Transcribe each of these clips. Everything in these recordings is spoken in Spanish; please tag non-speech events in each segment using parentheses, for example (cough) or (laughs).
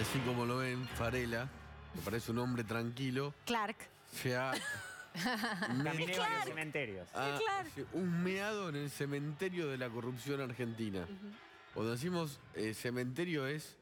Y así como lo ven, Farela, que parece un hombre tranquilo, Clark. se ha, Caminé Claro. varios cementerios. ha- claro. se- un meado en el cementerio de la corrupción argentina. Cuando decimos eh, cementerio es,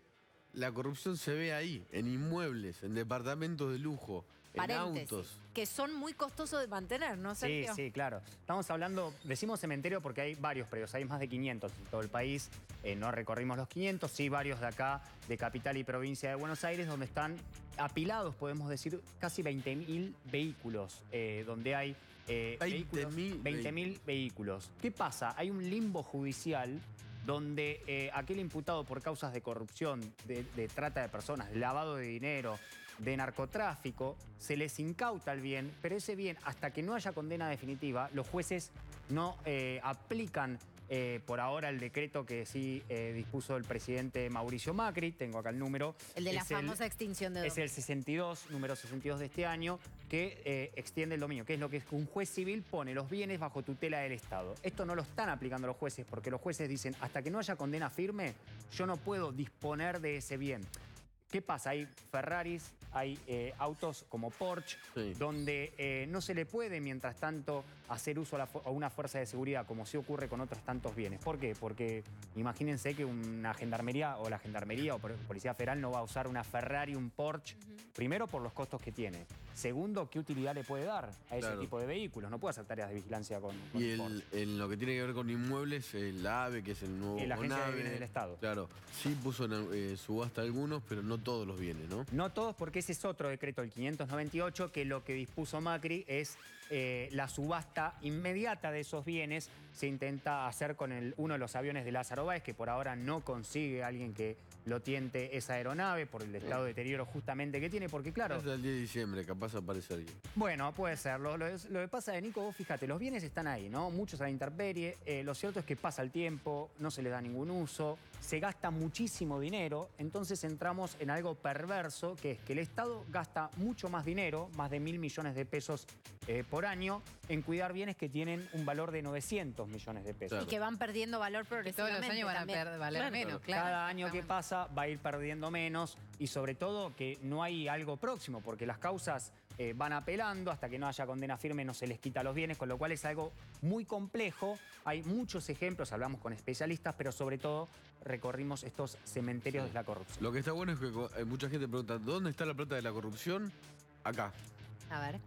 la corrupción se ve ahí, en inmuebles, en departamentos de lujo, en autos. Que son muy costosos de mantener, ¿no, Sí, Sergio? sí, claro. Estamos hablando, decimos cementerio porque hay varios predios, hay más de 500 en todo el país. Eh, no recorrimos los 500, sí varios de acá, de capital y provincia de Buenos Aires, donde están apilados, podemos decir, casi 20.000 vehículos, eh, donde hay eh, 20.000 vehículos- 20.000 vehículos. ¿Qué pasa? Hay un limbo judicial donde eh, aquel imputado por causas de corrupción, de, trata de personas, de lavado de dinero, de narcotráfico, se les incauta el bien, pero ese bien, hasta que no haya condena definitiva, los jueces no eh, aplican eh, por ahora el decreto que sí eh, dispuso el presidente Mauricio Macri, tengo acá el número. El de la Es famosa extinción de Es el 62, número 62 de este año, que eh, extiende el dominio, que es lo que es que un juez civil pone los bienes bajo tutela del Estado. Esto no lo están aplicando los jueces porque los jueces dicen, hasta que no haya condena firme, yo no puedo disponer de ese bien. ¿Qué pasa? Hay Ferraris, hay eh, autos como Porsche, Sí. donde eh, no se le puede, mientras tanto, hacer uso a, la fu- a una fuerza de seguridad, como sí ocurre con otros tantos bienes. ¿Por qué? Porque imagínense que una gendarmería o la gendarmería o policía federal no va a usar una Ferrari, un Porsche, primero por los costos que tiene. Segundo, ¿qué utilidad le puede dar a ese Claro. tipo de vehículos? No puede hacer tareas de vigilancia con, con Y el- en lo que tiene que ver con inmuebles, el AVE, que es el nuevo la Agencia de Bienes del Estado. Claro, sí puso en eh, subasta algunos, pero no todos los bienes, ¿no? No todos, porque ese es otro decreto, el 598, que lo que dispuso Macri es eh, la subasta inmediata de esos bienes. Se intenta hacer con el- uno de los aviones de Lázaro Báez, que por ahora no consigue alguien que lo tiente esa aeronave por el estado de deterioro justamente que tiene, porque claro, Hasta el 10 de diciembre, capaz aparece alguien. bueno, puede ser. Lo, lo- lo que pasa de Nico, vos fíjate, los bienes están ahí, ¿no? Muchos a la intemperie. Eh, lo cierto es que pasa el tiempo, no se le da ningún uso, se gasta muchísimo dinero. Entonces entramos en algo perverso, que es que el Estado gasta mucho más dinero, más de mil millones de pesos eh, por año, en cuidar bienes que tienen un valor de 900 millones de pesos. Claro. Y que van perdiendo valor Que todos progresivamente. los años van a valer Claro. menos, claro. Cada año que exactamente. Va a ir perdiendo menos y sobre todo que no hay algo próximo, porque las causas eh, van apelando hasta que no haya condena firme, no se les quita los bienes, con lo cual es algo muy complejo. Hay muchos ejemplos, hablamos con especialistas, pero sobre todo recorrimos estos cementerios de la corrupción. Lo que está bueno es que eh, mucha gente pregunta, ¿dónde está la plata de la corrupción? Acá. A ver.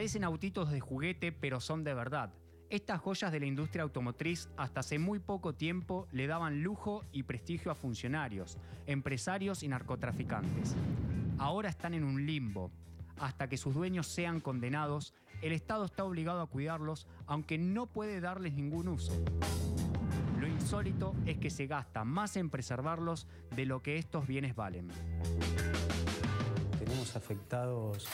Parecen autitos de juguete, pero son de verdad. Estas joyas de la industria automotriz hasta hace muy poco tiempo le daban lujo y prestigio a funcionarios, empresarios y narcotraficantes. Ahora están en un limbo. Hasta que sus dueños sean condenados, el Estado está obligado a cuidarlos, aunque no puede darles ningún uso. Lo insólito es que se gasta más en preservarlos de lo que estos bienes valen. Tenemos afectados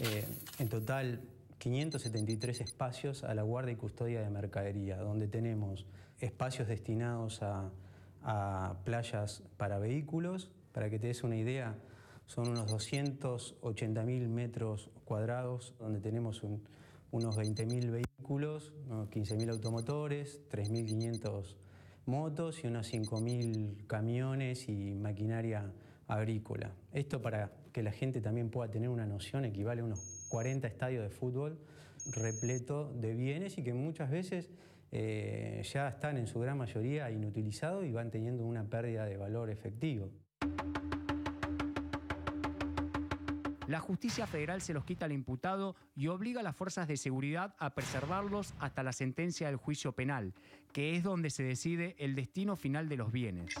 eh, en total 573 espacios a la guardia y custodia de mercadería, donde tenemos espacios destinados a, playas para vehículos. Para que te des una idea, son unos 280.000 metros cuadrados, donde tenemos un- unos 20.000 vehículos, unos 15.000 automotores, 3.500 motos y unos 5.000 camiones y maquinaria agrícola. Esto para que la gente también pueda tener una noción, equivale a unos 40 estadios de fútbol repleto de bienes y que muchas veces eh, ya están en su gran mayoría inutilizados y van teniendo una pérdida de valor efectivo. La justicia federal se los quita al imputado y obliga a las fuerzas de seguridad a preservarlos hasta la sentencia del juicio penal, que es donde se decide el destino final de los bienes.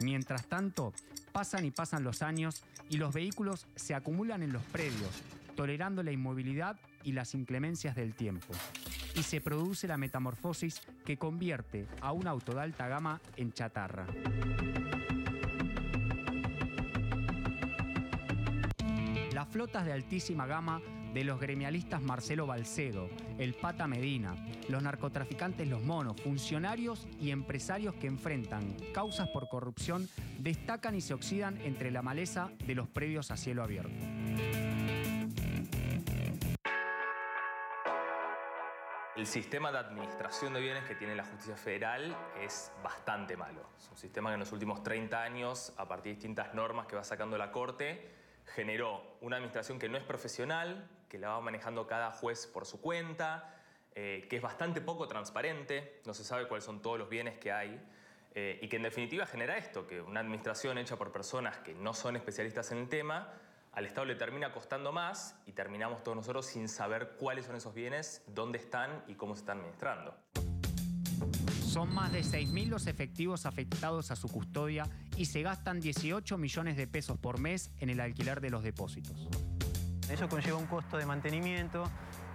Mientras tanto, pasan y pasan los años y los vehículos se acumulan en los predios, tolerando la inmovilidad y las inclemencias del tiempo. Y se produce la metamorfosis que convierte a un auto de alta gama en chatarra. Las flotas de altísima gama de los gremialistas Marcelo Balcedo, el Pata Medina, los narcotraficantes Los Monos, funcionarios y empresarios que enfrentan causas por corrupción, destacan y se oxidan entre la maleza de los predios a cielo abierto. El sistema de administración de bienes que tiene la justicia federal es bastante malo. Es un sistema que en los últimos 30 años, a partir de distintas normas que va sacando la Corte, generó una administración que no es profesional, que la va manejando cada juez por su cuenta, eh, que es bastante poco transparente, no se sabe cuáles son todos los bienes que hay, eh, y que en definitiva genera esto, que una administración hecha por personas que no son especialistas en el tema, al Estado le termina costando más y terminamos todos nosotros sin saber cuáles son esos bienes, dónde están y cómo se están administrando. Son más de 6.000 los efectivos afectados a su custodia y se gastan 18 millones de pesos por mes en el alquiler de los depósitos. Eso conlleva un costo de mantenimiento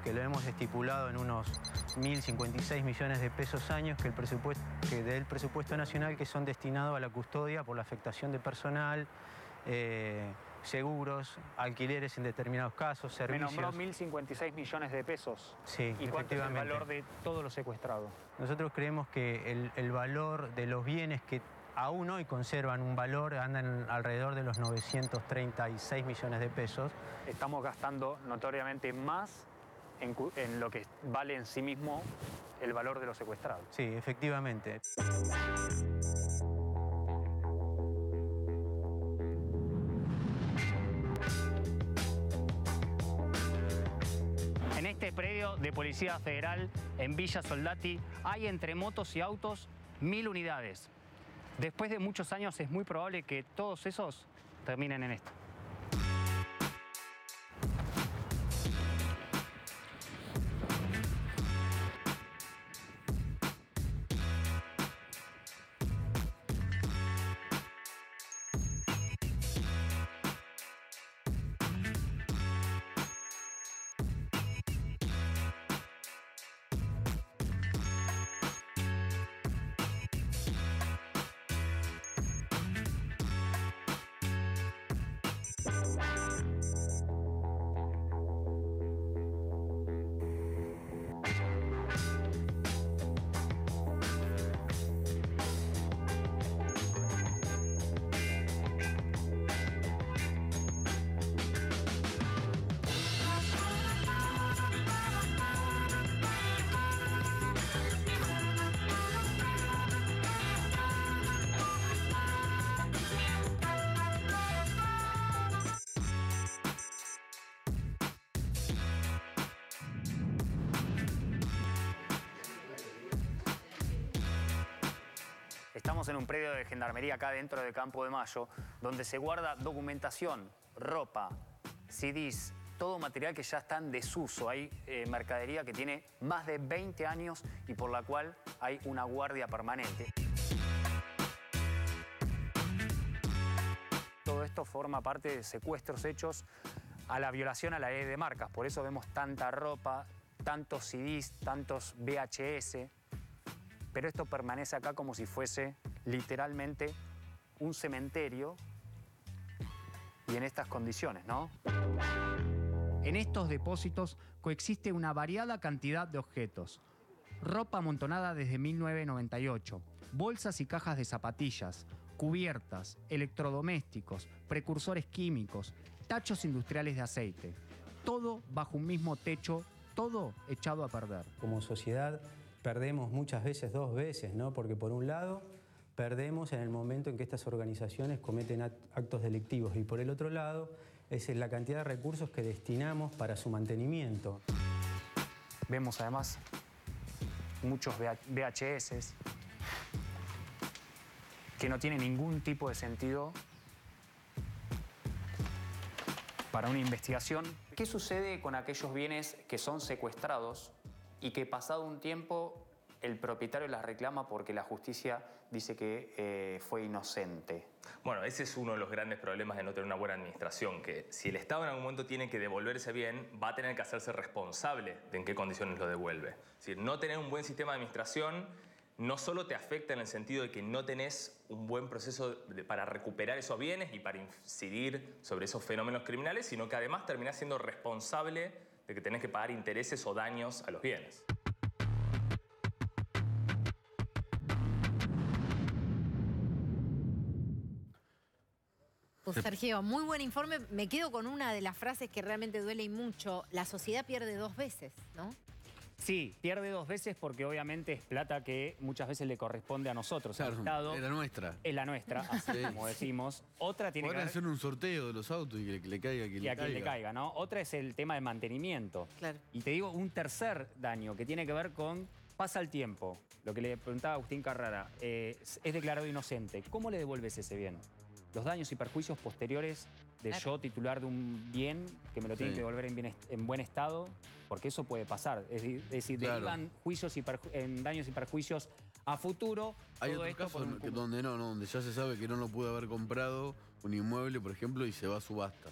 que lo hemos estipulado en unos 1.056 millones de pesos años que, el presupuesto, que del presupuesto nacional que son destinados a la custodia por la afectación de personal, eh, seguros, alquileres en determinados casos, Me servicios. nombró 1.056 millones de pesos. Sí, ¿Y cuánto es el valor de todo lo secuestrado? Nosotros creemos que el, el valor de los bienes que aún hoy conservan un valor andan alrededor de los 936 millones de pesos. Estamos gastando notoriamente más en, en lo que vale en sí mismo el valor de lo secuestrado. Sí, efectivamente. En este predio de Policía Federal en Villa Soldati hay entre motos y autos mil unidades. Después de muchos años es muy probable que todos esos terminen en esto. Estamos en un predio de gendarmería acá dentro del Campo de Mayo, donde se guarda documentación, ropa, CDs, todo material que ya está en desuso. Hay eh, mercadería que tiene más de 20 años y por la cual hay una guardia permanente. Todo esto forma parte de secuestros hechos a la violación a la ley de marcas. Por eso vemos tanta ropa, tantos CDs, tantos VHS. Pero esto permanece acá como si fuese literalmente un cementerio y en estas condiciones, ¿no? En estos depósitos coexiste una variada cantidad de objetos. Ropa amontonada desde 1998, bolsas y cajas de zapatillas, cubiertas, electrodomésticos, precursores químicos, tachos industriales de aceite. Todo bajo un mismo techo, todo echado a perder. Como sociedad perdemos muchas veces dos veces, ¿no? Porque por un lado perdemos en el momento en que estas organizaciones cometen act- actos delictivos y por el otro lado es la cantidad de recursos que destinamos para su mantenimiento. Vemos además muchos VHS que no tienen ningún tipo de sentido para una investigación. ¿Qué sucede con aquellos bienes que son secuestrados y que pasado un tiempo el propietario las reclama porque la justicia dice que eh, fue inocente. Bueno, ese es uno de los grandes problemas de no tener una buena administración, que si el Estado en algún momento tiene que devolver ese bien, va a tener que hacerse responsable de en qué condiciones lo devuelve. Es decir, no tener un buen sistema de administración no solo te afecta en el sentido de que no tenés un buen proceso para recuperar esos bienes y para incidir sobre esos fenómenos criminales, sino que además terminás siendo responsable de que tenés que pagar intereses o daños a los bienes. Pues, Sergio, muy buen informe. Me quedo con una de las frases que realmente duele y mucho. La sociedad pierde dos veces, ¿no? Sí, pierde dos veces porque obviamente es plata que muchas veces le corresponde a nosotros, al Claro, Estado. era nuestra. Es la nuestra, así Sí. como decimos. Otra tiene que hacer un sorteo de los autos y que, que le caiga a quien y a le quien caiga. le caiga, ¿no? Otra es el tema de mantenimiento. Claro. Y te digo un tercer daño que tiene que ver con pasa el tiempo. Lo que le preguntaba Agustín Carrara, eh, es es declarado inocente. ¿Cómo le devuelves ese bien? Los daños y perjuicios posteriores de Claro. yo titular de un bien que me lo tienen Sí. que devolver en, bien en buen estado, porque eso puede pasar. Es, decir- es decir, Claro. derivan juicios y perju- en daños y perjuicios a futuro. Hay todo otros esto por casos un donde no, no, donde ya se sabe que no lo pudo haber comprado un inmueble, por ejemplo, y se va a subasta.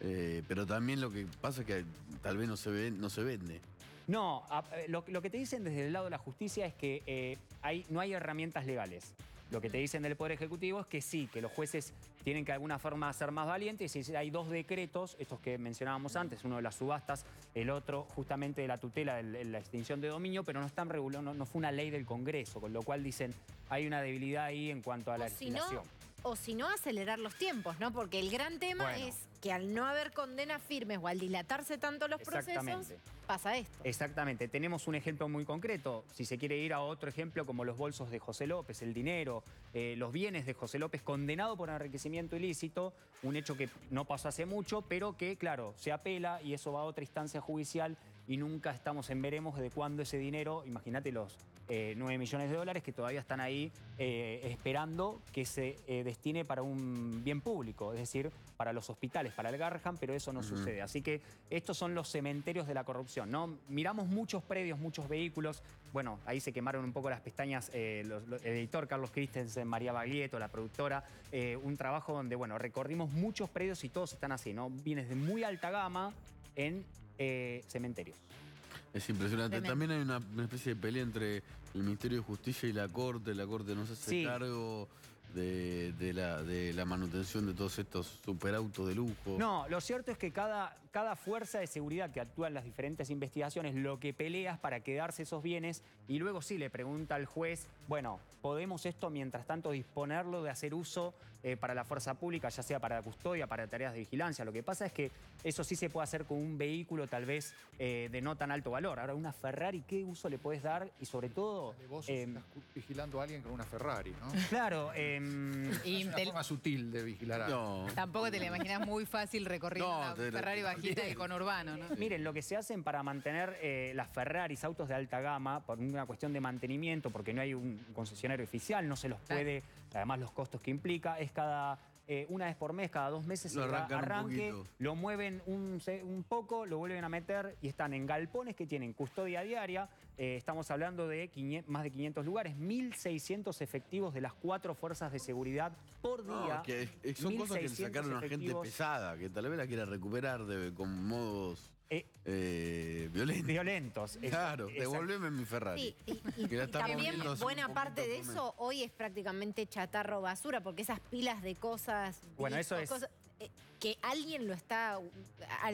Eh, pero también lo que pasa es que tal vez no se, ve, no se vende. No, a- eh, lo, lo que te dicen desde el lado de la justicia es que eh, hay, no hay herramientas legales. Lo que te dicen del Poder Ejecutivo es que sí, que los jueces tienen que de alguna forma ser más valientes. Y hay dos decretos, estos que mencionábamos antes, uno de las subastas, el otro justamente de la tutela de la extinción de dominio, pero no están regulados, no, no fue una ley del Congreso, con lo cual dicen hay una debilidad ahí en cuanto a la O si no, legislación. O si no, acelerar los tiempos, ¿no? Porque el gran tema Bueno. es que al no haber condenas firmes o al dilatarse tanto los procesos, pasa esto. Exactamente, tenemos un ejemplo muy concreto. Si se quiere ir a otro ejemplo, como los bolsos de José López, el dinero, eh, los bienes de José López condenado por enriquecimiento ilícito, un hecho que no pasó hace mucho, pero que, claro, se apela y eso va a otra instancia judicial y nunca estamos en veremos de cuándo ese dinero, imagínate los eh, 9 millones de dólares que todavía están ahí eh, esperando que se eh, destine para un bien público, es decir, para los hospitales, para el Garham, pero eso no sucede. Así que estos son los cementerios de la corrupción, ¿no? Miramos muchos predios, muchos vehículos. Bueno, ahí se quemaron un poco las pestañas eh, los- los- el editor Carlos Christensen, María Baglietto, la productora. un trabajo donde, bueno, recorrimos muchos predios y todos están así, ¿no? Bienes de muy alta gama en cementerios. Es impresionante. Tremendo. También hay una, una especie de pelea entre el Ministerio de Justicia y la Corte. La Corte no se hace Sí. cargo de, de la, de la manutención de todos estos superautos de lujo. No, lo cierto es que cada, cada fuerza de seguridad que actúa en las diferentes investigaciones lo que pelea es para quedarse esos bienes y luego sí le pregunta al juez, bueno, ¿podemos esto mientras tanto disponerlo de hacer uso eh, para la fuerza pública, ya sea para la custodia, para tareas de vigilancia? Lo que pasa es que eso sí se puede hacer con un vehículo tal vez eh, de no tan alto valor. Ahora, una Ferrari, ¿qué uso le puedes dar? Y sobre todo... Vos em, estás vigilando a alguien con una Ferrari, ¿no? (laughs) claro, Y Es una te- forma sutil de vigilar a alguien. No. tampoco te la imaginas muy fácil recorriendo No, una la- Ferrari bajita y con urbano, ¿no? Miren, lo que se hacen para mantener eh, las Ferraris, autos de alta gama, por una cuestión de mantenimiento, porque no hay un concesionario oficial, no se los Claro. puede, además los costos que implica, es cada eh, una vez por mes, cada dos meses Lo arranque, lo mueven un, un poco, lo vuelven a meter y están en galpones que tienen custodia diaria. Eh, estamos hablando de 500 más de 500 lugares, 1.600 efectivos de las cuatro fuerzas de seguridad por No, día. que son cosas que le 1.600 sacaron a gente pesada, que tal vez la quiera recuperar de- con modos Eh, eh, violentos. Claro, exacto. devolveme mi Ferrari. Sí, y, y- Que la y estamos también buena parte de eso hoy es prácticamente chatarro basura, porque esas pilas de cosas. Bueno, eso es- cosas, que alguien lo está.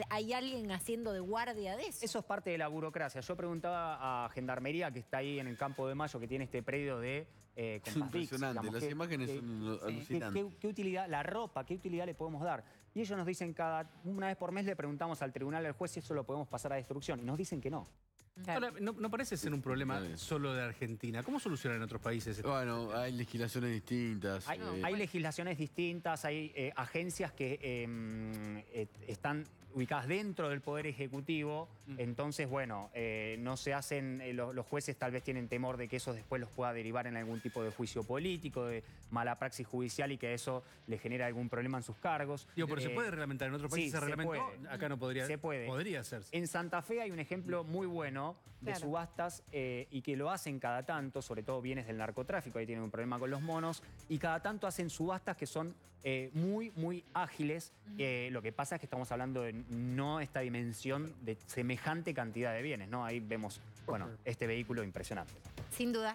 Hay alguien haciendo de guardia de eso. Eso es parte de la burocracia. Yo preguntaba a Gendarmería, que está ahí en el campo de Mayo, que tiene este predio de eh, (laughs) Es impresionante, digamos, las ¿qué- imágenes son alucinantes. qué- qué utilidad, la ropa, qué utilidad le podemos dar? Y ellos nos dicen cada, una vez por mes le preguntamos al tribunal al juez si eso lo podemos pasar a destrucción. Y nos dicen que no. Claro. Ahora, no, no parece ser un problema solo de Argentina. ¿Cómo solucionan en otros países? esto? Bueno, hay legislaciones distintas. Hay, eh, hay legislaciones distintas, hay eh, agencias que eh, eh, están ubicadas dentro del Poder Ejecutivo, entonces, bueno, eh, no se hacen, eh, lo- los jueces tal vez tienen temor de que eso después los pueda derivar en algún tipo de juicio político, de mala praxis judicial y que eso le genere algún problema en sus cargos. Digo, pero se Eh, puede reglamentar. En otros sí, países se se reglamentó. puede. Acá no podría. Se puede. Podría hacerse. En Santa Fe hay un ejemplo muy bueno ¿no? De Claro. subastas eh, y que lo hacen cada tanto, sobre todo bienes del narcotráfico, ahí tienen un problema con los monos, y cada tanto hacen subastas que son eh, muy, muy ágiles. Eh, lo que pasa es que estamos hablando de no esta dimensión de semejante cantidad de bienes, ¿no? Ahí vemos, bueno, este vehículo impresionante. Sin duda.